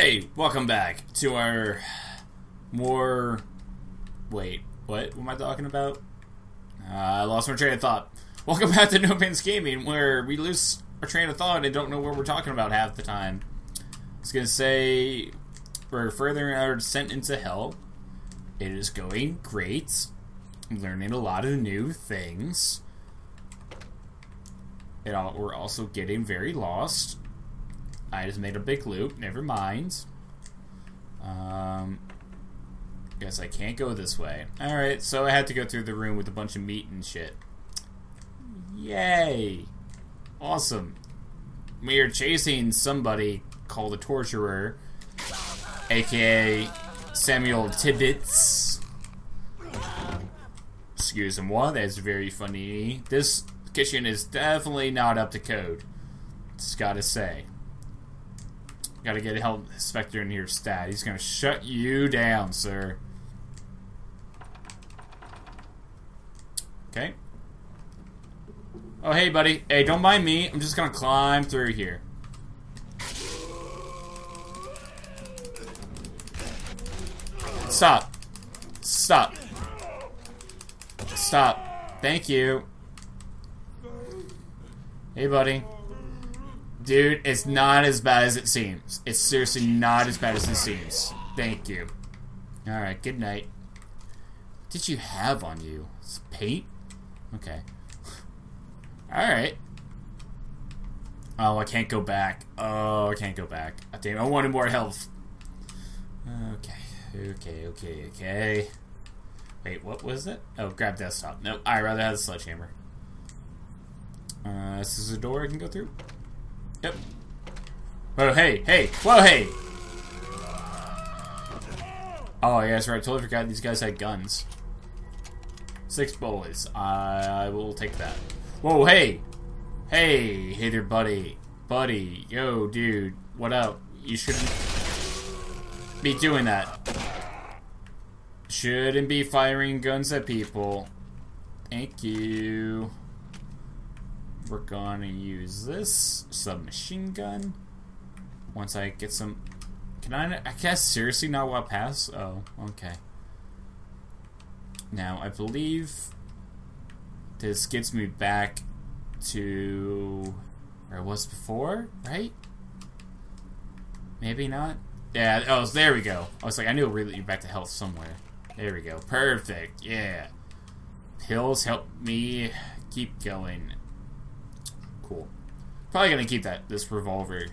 Hey, welcome back to our more. Wait, what? What am I talking about? Uh, I lost my train of thought. Welcome back to No Pants Gaming, where we lose our train of thought and don't know what we're talking about half the time. I was gonna say we're furthering our descent into hell. It is going great. I'm learning a lot of new things. All, we're also getting very lost. I just made a big loop. Never mind. Um, guess I can't go this way. Alright, so I had to go through the room with a bunch of meat and shit. Yay! Awesome. We are chasing somebody called the Torturer, aka Samuel Tibbets. Excuse moi, that's very funny. This kitchen is definitely not up to code. Just gotta say. Gotta get a health inspector in here stat. He's gonna shut you down, sir. Okay. Oh, hey, buddy. Hey, don't mind me. I'm just gonna climb through here. Stop. Stop. Stop. Thank you. Hey, buddy. Dude, it's not as bad as it seems. It's seriously not as bad as it seems. Thank you. Alright, good night. What did you have on you? It's paint? Okay. Alright. Oh, I can't go back. Oh, I can't go back. Oh, damn, I wanted more health. Okay, okay, okay, okay. Wait, what was it? Oh, grab desktop. No, I'd rather have the sledgehammer. Uh, this is a door I can go through? Yep. Oh, hey, hey, whoa, hey! Oh, yeah, that's right. I totally forgot these guys had guns. Six bullets. I will take that. Whoa, hey! Hey, hey there, buddy. Buddy. Yo, dude. What up? You shouldn't be doing that. Shouldn't be firing guns at people. Thank you. We're gonna use this submachine gun. Once I get some... Can I... I guess seriously not walk past? Oh, okay. Now, I believe this gets me back to where I was before, right? Maybe not? Yeah, oh, there we go. I was like, I knew it lead you back to health somewhere. There we go. Perfect, yeah. Pills help me keep going. Probably gonna keep that this revolver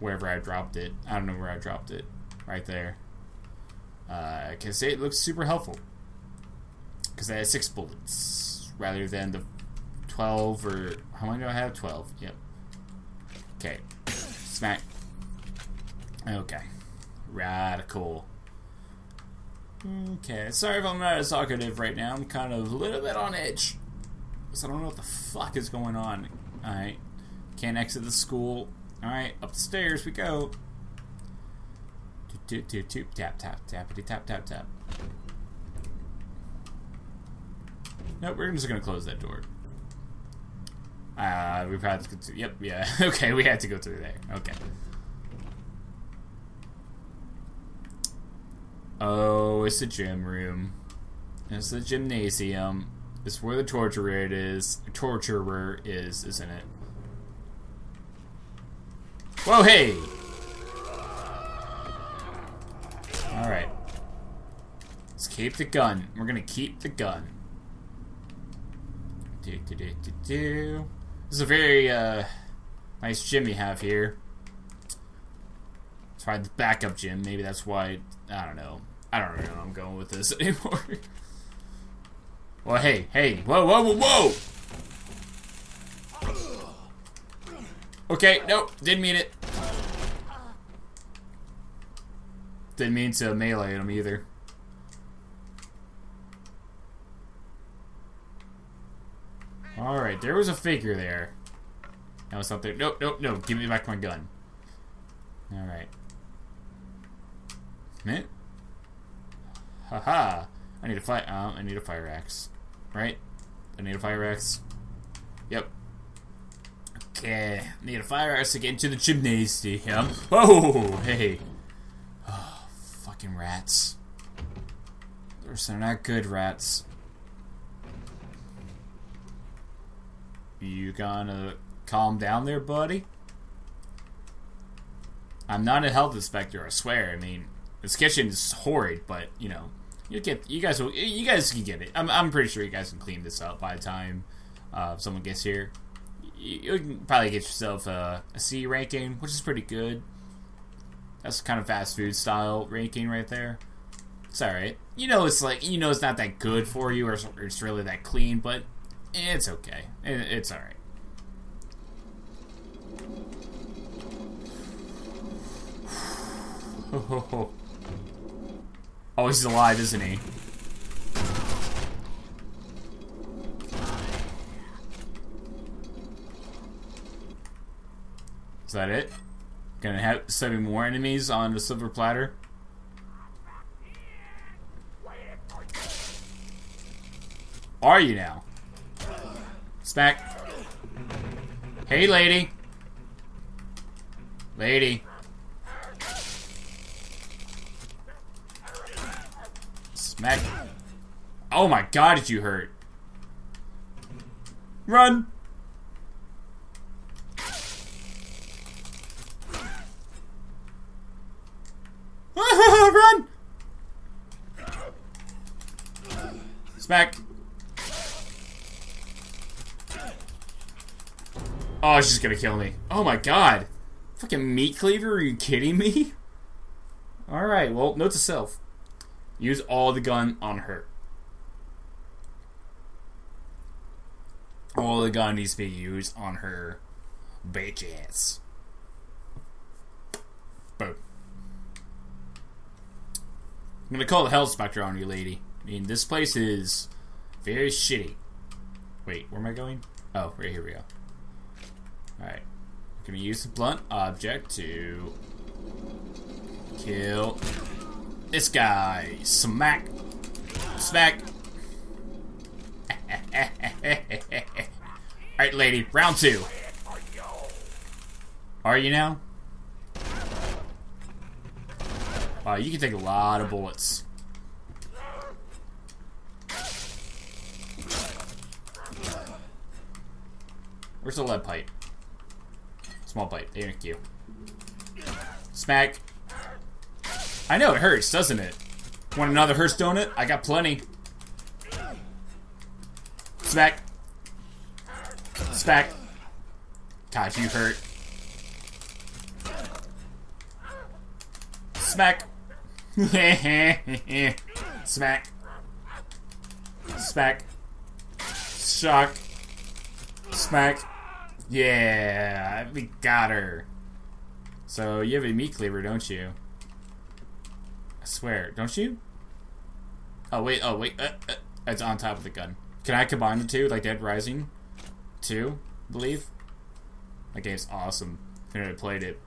wherever I dropped it. I don't know where I dropped it. Right there. Uh, I can say it looks super helpful. Because I had six bullets rather than the 12 or how many do I have? 12. Yep. Okay. Smack. Okay. Radical. Okay. Sorry if I'm not as talkative right now. I'm kind of a little bit on edge. Because I don't know what the fuck is going on. Alright. Can't exit the school. Alright. Up the stairs we go. Toop, toop, toop, tap, tap, tap, tap, tap. Nope, we're just gonna close that door. Uh, we probably to Yep, yeah. okay, we had to go through there. Okay. Oh, it's the gym room. It's the gymnasium. It's where the torturer is. Torturer is, isn't it? Whoa, hey! Alright. Let's keep the gun. We're gonna keep the gun. Do, do, do, do, do. This is a very uh, nice gym you have here. Try the backup gym. Maybe that's why. I don't know. I don't know. I'm going with this anymore. well, hey, hey, whoa, whoa, whoa, whoa! Okay, nope, didn't mean it. Didn't mean to melee him either. Alright, there was a figure there. That was something. Nope, nope, no. Give me back my gun. Alright. Minute? Haha. I need a fire. Uh, I need a fire axe. Right? I need a fire axe. Yep. Okay. Need a fire axe to get into the gymnasium. Oh, hey. Fucking rats. They're not good rats. You gonna calm down there, buddy? I'm not a health inspector, I swear. I mean, this kitchen is horrid, but you know, you get you guys will you guys can get it. I'm I'm pretty sure you guys can clean this up by the time uh, someone gets here. You, you can probably get yourself a, a C ranking, which is pretty good. That's kind of fast food style ranking right there. It's alright. You know it's like you know it's not that good for you or it's really that clean, but it's okay. It's alright. oh, he's alive, isn't he? Is that it? Gonna have seven more enemies on the silver platter? Are you now? Smack. Hey, lady. Lady. Smack. Oh my god, did you hurt? Run! Run! Smack. Oh, she's gonna kill me. Oh my god. Fucking meat cleaver, are you kidding me? Alright, well, note to self. Use all the gun on her. All the gun needs to be used on her bitch ass. I'm gonna call the health Spectre on you, lady. I mean, this place is very shitty. Wait, where am I going? Oh, right here we go. Alright. I'm gonna use the blunt object to kill this guy. Smack. Smack. Alright, lady. Round two. Are you now? Wow, you can take a lot of bullets. Where's the lead pipe? Small pipe. Thank you. Smack. I know it hurts, doesn't it? Want another Hearst donut? I got plenty. Smack. Smack. God, you hurt. Smack. Smack. Smack. Shock. Smack. Yeah, we got her. So you have a meat cleaver, don't you? I swear, don't you? Oh wait, oh wait, uh, uh, it's on top of the gun. Can I combine the two, like Dead Rising 2, I believe? That game's awesome. I played it,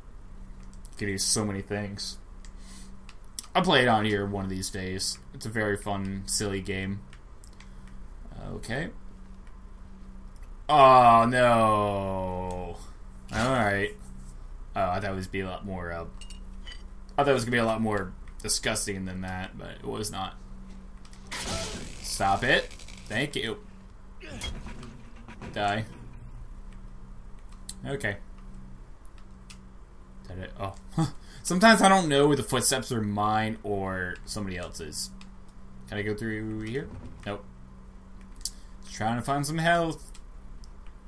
could do so many things. I'll play it on here one of these days. It's a very fun, silly game. Okay. Oh no. Alright. Oh, I thought it was be a lot more uh, I thought it was gonna be a lot more disgusting than that, but it was not. Stop it. Thank you. Die. Okay. It? Oh. Sometimes I don't know if the footsteps are mine or somebody else's. Can I go through here? Nope. Just trying to find some health.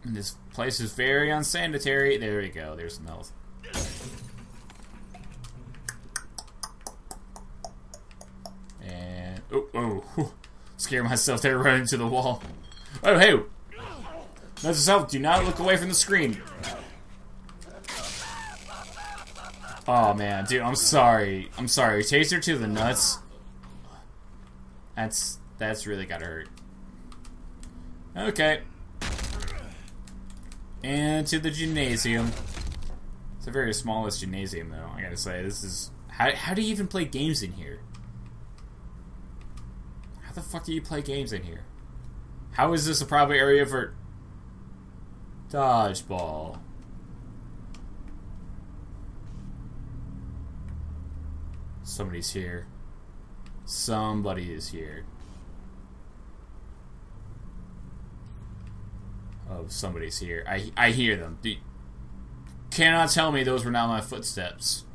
And this place is very unsanitary. There we go. There's some health. And oh oh, scare myself there running to the wall. Oh hey, note yourself. Do not look away from the screen. Oh man, dude, I'm sorry. I'm sorry. Taser to the nuts. That's that's really gotta hurt. Okay. And to the gymnasium. It's the very smallest gymnasium, though. I gotta say, this is how how do you even play games in here? How the fuck do you play games in here? How is this a proper area for dodgeball? Somebody's here. Somebody is here. Oh, somebody's here. I I hear them. Do, cannot tell me those were not my footsteps.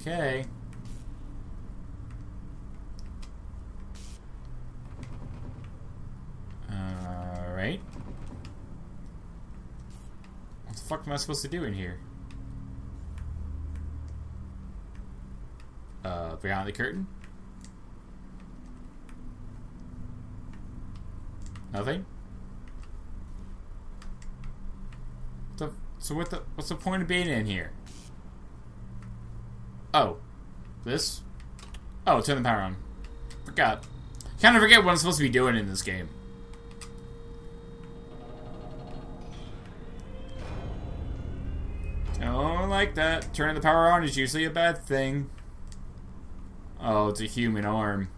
Okay. Alright. What the fuck am I supposed to do in here? Uh, behind the curtain? Nothing? The, so what the what's the point of being in here? Oh. This? Oh, turn the power on. Forgot. Kind of forget what I'm supposed to be doing in this game. Don't like that. Turning the power on is usually a bad thing. Oh, it's a human arm.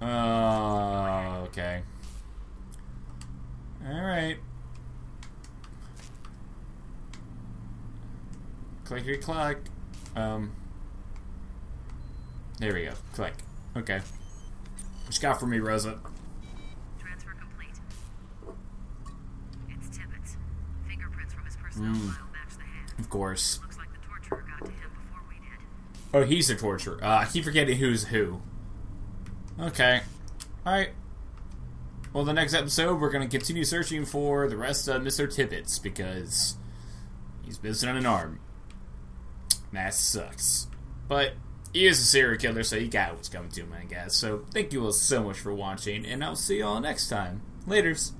Oh, okay. Alright. Clickety clack. Um. There we go. Click. Okay. You got for me, Rosa? Transfer complete. It's Tibbets. Fingerprints from his personnel Mm. file match the hand. Of course. Oh, he's the torturer. Uh, I keep forgetting who's who. Okay. Alright. Well, the next episode, we're going to continue searching for the rest of Mr. Tibbets because he's missing an arm. That sucks. But he is a serial killer, so you got what's coming to him, I guess. So thank you all so much for watching, and I'll see you all next time. Laters.